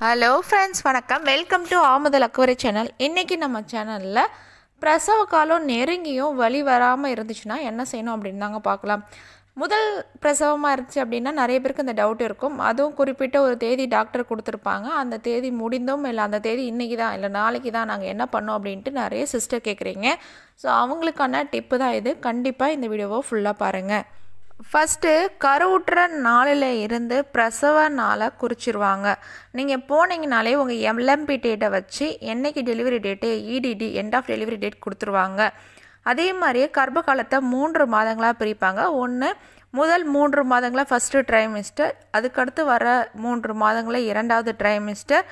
Hello friends வணக்கம். Welcome to ஆமுதல் அக்வரி சேனல் இன்றைக்கி நம்ம சேனலில் பிரசவ காலம் நெருங்கியும் வழி வராமல் இருந்துச்சுன்னா என்ன செய்யணும் அப்படின்னு தாங்க பார்க்கலாம். முதல் பிரசவமாக இருந்துச்சு அப்படின்னா நிறைய பேருக்கு இந்த டவுட் இருக்கும். அதுவும் குறிப்பிட்ட ஒரு தேதி டாக்டர் கொடுத்துருப்பாங்க. அந்த தேதி முடிந்தும் இல்லை அந்த தேதி இன்றைக்கி தான் இல்லை நாளைக்கு தான் நாங்கள் என்ன பண்ணோம் அப்படின்ட்டு நிறைய சிஸ்டர் கேட்குறீங்க ஸோ அவங்களுக்கான டிப்பு தான் இது. கண்டிப்பாக இந்த வீடியோவை ஃபுல்லாக பாருங்கள் ஃபஸ்ட்டு கருவுற்ற நாளில் இருந்து பிரசவ நாளை குறிச்சிருவாங்க. நீங்கள் போனீங்கனாலே உங்கள் எல்எம்பி டேட்டை வச்சு என்றைக்கு delivery date EDD end of delivery date கொடுத்துருவாங்க. அதே மாதிரியே கர்ப்ப காலத்தை மூன்று மாதங்களாக பிரிப்பாங்க. ஒன்று முதல் மூன்று மாதங்களாக ஃபஸ்ட்டு ட்ரைமிஸ்டர் அதுக்கடுத்து வர மூன்று மாதங்களில் இரண்டாவது ட்ரைமிஸ்டர்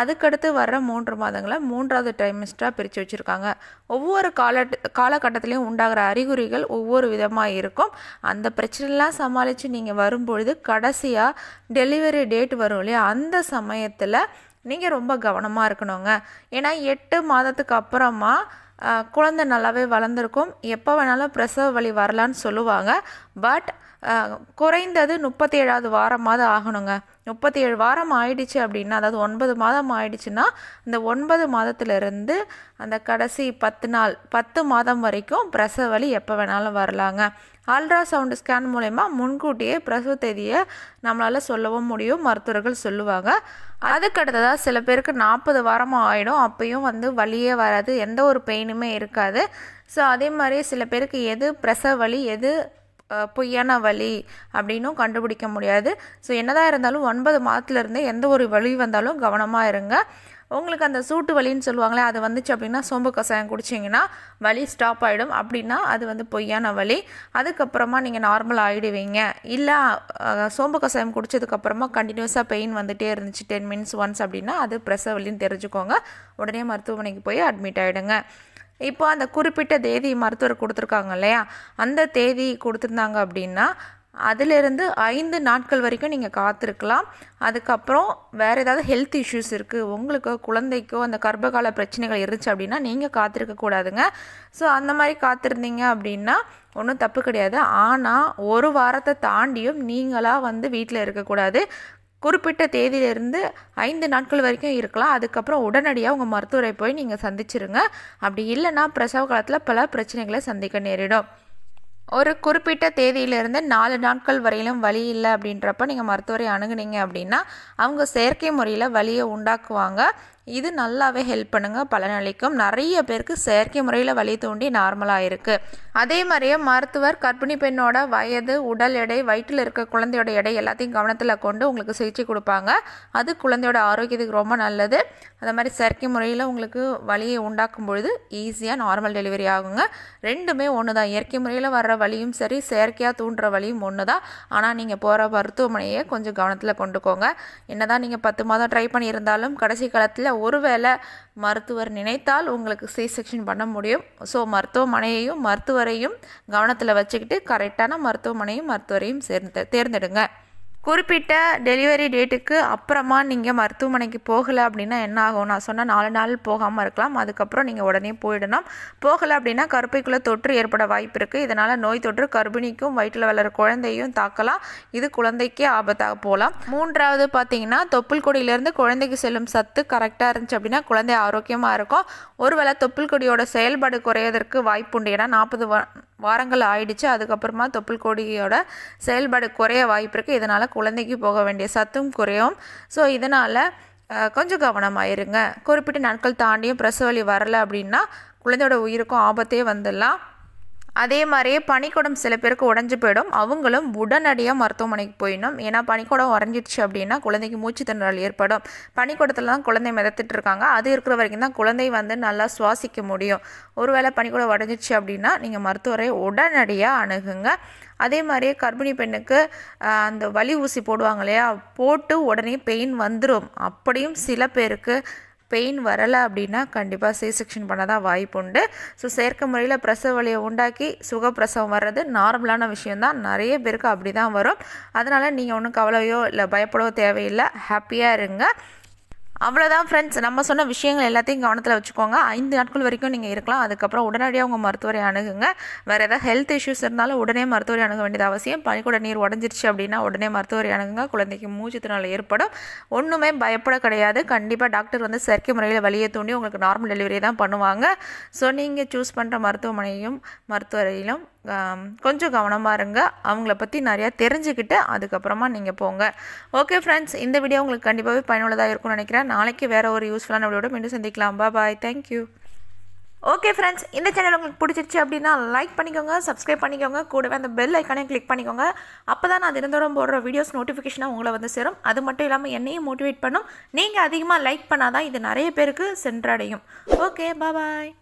அதுக்கடுத்து வர்ற மூன்று மாதங்களை மூன்றாவது ட்ரைமிஸ்டராக பிரித்து வச்சுருக்காங்க. ஒவ்வொரு கால காலகட்டத்திலையும் உண்டாகிற அறிகுறிகள் ஒவ்வொரு விதமாக இருக்கும். அந்த பிரச்சனைலாம் சமாளித்து நீங்கள் வரும்பொழுது கடைசியாக டெலிவரி டேட் வரும் இல்லையா? அந்த சமயத்தில் நீங்கள் ரொம்ப கவனமாக இருக்கணுங்க. ஏன்னா எட்டு மாதத்துக்கு அப்புறமா குழந்தை நல்லாவே வளர்ந்துருக்கும். எப்போ வேணாலும் பிரசவ வழி வரலான்னு சொல்லுவாங்க. பட் குறைந்தது முப்பத்தி ஏழாவது வாரமாவது ஆகணுங்க. முப்பத்தேழு வாரம் ஆயிடுச்சு அப்படின்னா அதாவது ஒன்பது மாதம் ஆயிடுச்சுன்னா இந்த ஒன்பது மாதத்துலேருந்து அந்த கடைசி பத்து நாள் பத்து மாதம் வரைக்கும் பிரசவ வலி எப்போ வேணாலும் வரலாங்க. அல்ட்ராசவுண்டு ஸ்கேன் மூலயமா முன்கூட்டியே பிரசவ தேதியை நம்மளால் சொல்லவும் முடியும் மருத்துவர்கள் சொல்லுவாங்க. அதுக்கடுத்ததாக சில பேருக்கு நாற்பது வாரமாக ஆகிடும் அப்பையும் வந்து வலியே வராது எந்த ஒரு பெயினுமே இருக்காது. ஸோ அதே மாதிரி சில பேருக்கு எது பிரசவ வலி எது பொய்யான வலி அப்படின்னும் கண்டுபிடிக்க முடியாது. ஸோ என்னதான் இருந்தாலும் ஒன்பது மாதத்துலேருந்து எந்த ஒரு வலி வந்தாலும் கவனமாக இருங்க. உங்களுக்கு அந்த சூட்டு வலின்னு சொல்லுவாங்களே அது வந்துச்சு அப்படின்னா சோம்பு கஷாயம் குடிச்சிங்கன்னா வலி ஸ்டாப் ஆகிடும் அப்படின்னா அது வந்து பொய்யான வலி. அதுக்கப்புறமா நீங்கள் நார்மல் ஆகிடுவீங்க இல்லை சோம்பு கஷாயம் குடித்ததுக்கப்புறமா கண்டினியூஸாக பெயின் வந்துகிட்டே இருந்துச்சு டென் மினிட்ஸ் ஒன்ஸ் அப்படின்னா அது பிரசவ வலின்னு தெரிஞ்சுக்கோங்க. உடனே மருத்துவமனைக்கு போய் அட்மிட் ஆகிடுங்க இப்போ அந்த குறிப்பிட்ட தேதி மருத்துவர் கொடுத்துருக்காங்க இல்லையா? அந்த தேதி கொடுத்துருந்தாங்க அப்படின்னா அதிலிருந்து ஐந்து நாட்கள் வரைக்கும் நீங்கள் காத்திருக்கலாம். அதுக்கப்புறம் வேறு ஏதாவது ஹெல்த் இஷ்யூஸ் இருக்குது உங்களுக்கோ குழந்தைக்கோ அந்த கர்ப்பகால பிரச்சனைகள் இருந்துச்சு அப்படின்னா நீங்கள் காத்திருக்கக்கூடாதுங்க ஸோ அந்த மாதிரி காத்திருந்தீங்க அப்படின்னா ஒன்றும் தப்பு கிடையாது. ஆனால் ஒரு வாரத்தை தாண்டியும் நீங்களாக வந்து வீட்டில் இருக்கக்கூடாது குறிப்பிட்ட தேதியிலிருந்து ஐந்து நாட்கள் வரைக்கும் இருக்கலாம். அதுக்கப்புறம் உடனடியாக உங்கள் மருத்துவரை போய் நீங்கள் சந்திச்சிருங்க. அப்படி இல்லைன்னா பிரசவ காலத்தில் பல பிரச்சனைகளை சந்திக்க நேரிடும். ஒரு குறிப்பிட்ட தேதியிலிருந்து நாலு நாட்கள் வரையிலும் வலி இல்லை அப்படின்றப்ப நீங்கள் மருத்துவரை அணுகுனீங்க அப்படின்னா அவங்க செயற்கை முறையில் வலியை உண்டாக்குவாங்க. இது நல்லாவே ஹெல்ப் பண்ணுங்க பலனளிக்கும். நிறைய பேருக்கு செயற்கை முறையில் வழி தூண்டி நார்மலாக இருக்குது அதே மாதிரியே மருத்துவர் கர்ப்பிணி பெண்ணோட வயது உடல் எடை வயிற்றில் இருக்க குழந்தையோட எடை எல்லாத்தையும் கவனத்தில் கொண்டு உங்களுக்கு சிகிச்சை கொடுப்பாங்க. அது குழந்தையோட ஆரோக்கியத்துக்கு ரொம்ப நல்லது. அந்த மாதிரி செயற்கை முறையில் உங்களுக்கு வலியை உண்டாக்கும் பொழுது ஈஸியாக நார்மல் டெலிவரி ஆகுங்க. ரெண்டுமே ஒன்று தான் இயற்கை முறையில் வர்ற வழியும் சரி செயற்கையாக தூண்டுற வழியும் ஒன்று தான் ஆனால் நீங்கள் போகிற மருத்துவமனையை கொஞ்சம் கவனத்தில் கொண்டுக்கோங்க. என்ன தான் நீங்கள் பத்து மாதம் ட்ரை பண்ணியிருந்தாலும் கடைசி காலத்தில் ஒருவேளை மருத்துவர் நினைத்தால் உங்களுக்கு சி செக்ஷன் பண்ண முடியும். ஸோ மருத்துவமனையையும் மருத்துவரையும் கவனத்தில் வச்சுக்கிட்டு கரெக்டான மருத்துவமனையும் மருத்துவரையும் சேர்ந்து தேர்ந்தெடுங்க. குறிப்பிட்ட டெலிவரி டேட்டுக்கு அப்புறமா நீங்கள் மருத்துவமனைக்கு போகலை அப்படின்னா என்ன ஆகும்? நான் சொன்னால் நாலு நாள் போகாமல் இருக்கலாம். அதுக்கப்புறம் நீங்கள் உடனே போயிடணும். போகலை அப்படின்னா கருப்பைக்குள்ளே தொற்று ஏற்பட வாய்ப்பு இருக்குது இதனால் நோய் தொற்று கர்ப்பிணிக்கும் வயிற்றில் வளர குழந்தையும் தாக்கலாம். இது குழந்தைக்கே ஆபத்தாக போகலாம். மூன்றாவது பார்த்தீங்கன்னா தொப்புள் கொடியிலேருந்து குழந்தைக்கு செல்லும் சத்து கரெக்டாக இருந்துச்சு அப்படின்னா குழந்தை ஆரோக்கியமாக இருக்கும். ஒருவேளை தொப்புள் கொடியோட செயல்பாடு குறையதற்கு வாய்ப்புண்டு. ஏன்னா நாற்பது வாரங்கள் ஆயிடுச்சு. அதுக்கப்புறமா தொப்புள் கொடியோட செயல்பாடு குறைய வாய்ப்பு இருக்குது இதனால் குழந்தைக்கு போக வேண்டிய சத்தும் குறையும். ஸோ இதனால் கொஞ்சம் கவனமாயிருங்க. குறிப்பிட்ட நாட்கள் தாண்டியும் பிரசவலி வரலை அப்படின்னா குழந்தையோட உயிருக்கும் ஆபத்தே வந்துடலாம். அதே மாதிரியே பனிக்குடம் சில பேருக்கு உடஞ்சி போயிடும். அவங்களும் உடனடியாக மருத்துவமனைக்கு போயிடணும். ஏன்னா பனிக்குடம் உடஞ்சிடுச்சு அப்படின்னா குழந்தைக்கு மூச்சு திணறல் ஏற்படும். பனிக்கூடத்தில் தான் குழந்தை மிதத்துட்டு இருக்காங்க. அது இருக்கிற வரைக்கும் தான் குழந்தை வந்து நல்லா சுவாசிக்க முடியும். ஒருவேளை பனிக்கூடம் உடஞ்சிடுச்சு அப்படின்னா நீங்கள் மருத்துவரை உடனடியாக அணுகுங்க. அதே மாதிரியே கர்ப்பிணி பெண்ணுக்கு அந்த வலி ஊசி போடுவாங்க இல்லையா? போட்டு உடனே பெயின் வந்துடும் அப்படியும் சில பேருக்கு பெயின் வரலை அப்படின்னா கண்டிப்பாக சி செக்ஷன் பண்ண தான் வாய்ப்பு உண்டு. ஸோ செயற்கை முறையில் பிரசவ வழியை உண்டாக்கி சுகப்பிரசவம் வர்றது நார்மலான விஷயந்தான் நிறைய பேருக்கு அப்படி தான் வரும். அதனால் நீங்கள் ஒன்றும் கவலையோ இல்லை பயப்படவோ தேவையில்லை. ஹாப்பியாக இருங்க. அவ்வளோதான் ஃப்ரெண்ட்ஸ் நம்ம சொன்ன விஷயங்கள் எல்லாத்தையும் கவனத்தில் வச்சுக்கோங்க. ஐந்து நாட்கள் வரைக்கும் நீங்கள் இருக்கலாம். அதுக்கப்புறம் உடனடியாக உங்கள் மருத்துவரை அணுகுங்க. வேறு ஏதாவது ஹெல்த் இஷ்யூஸ் இருந்தாலும் உடனே மருத்துவரை அணுக வேண்டியது அவசியம். பனிக்கூட நீர் உடஞ்சிருச்சு அப்படின்னா உடனே மருத்துவரை அணுகுங்க. குழந்தைக்கு மூச்சு திறனால் ஏற்படும். ஒன்றுமே பயப்பட கிடையாது. கண்டிப்பாக டாக்டர் வந்து செயற்கை முறையில் வழியை தூண்டி உங்களுக்கு நார்மல் டெலிவரி தான் பண்ணுவாங்க. ஸோ நீங்கள் சூஸ் பண்ணுற மருத்துவமனையும் மருத்துவரையிலும் கொஞ்சம் கவனமாக இருங்க. அவங்கள பற்றி நிறையா தெரிஞ்சுக்கிட்டு அதுக்கப்புறமா நீங்கள் போங்க. ஓகே ஃப்ரெண்ட்ஸ் இந்த வீடியோ உங்களுக்கு கண்டிப்பாகவே பயனுள்ளதாக இருக்கும்னு நினைக்கிறேன். நாளைக்கு வேறு ஒரு யூஸ்ஃபுல்லான வீடியோட மீண்டும் சந்திக்கலாம். பா bye thank you okay friends இந்த சேனல் உங்களுக்கு பிடிச்சிருச்சு அப்படின்னா லைக் பண்ணிக்கோங்க சப்ஸ்கிரைப் பண்ணிக்கோங்க. கூடவே அந்த பெல் ஐக்கானையும் கிளிக் பண்ணிக்கோங்க. அப்போ தான் நான் தினந்தோறும் போடுற வீடியோஸ் நோட்டிஃபிகேஷனாக உங்களை வந்து சேரும். அது மட்டும் இல்லாமல் என்னையும் மோட்டிவேட் பண்ணும். நீங்கள் அதிகமாக லைக் பண்ணாதான் இது நிறைய பேருக்கு சென்றடையும். Okay bye